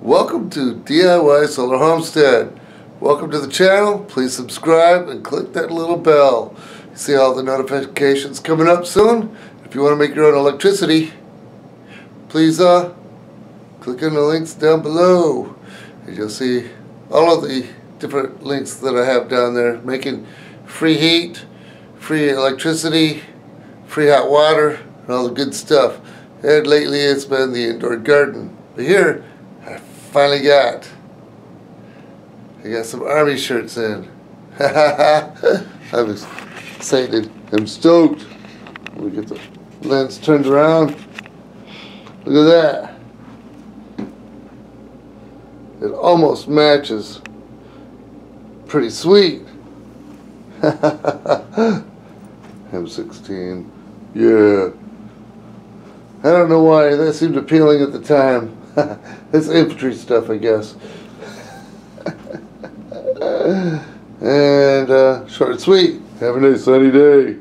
Welcome to DIY Solar Homestead. Welcome to the channel. Please subscribe and click that little bell. See all the notifications coming up soon. If you want to make your own electricity, please uh, click on the links down below. And you'll see all of the different links that I have down there. Making free heat, free electricity, free hot water, and all the good stuff. And lately it's been the indoor garden. But here, I finally got, I got some army shirts in. I'm excited. I'm stoked. We get the lens turned around. Look at that. It almost matches. Pretty sweet. M16. Yeah. I don't know why that seemed appealing at the time. it's infantry stuff, I guess. and uh, short and sweet. Have a nice sunny day.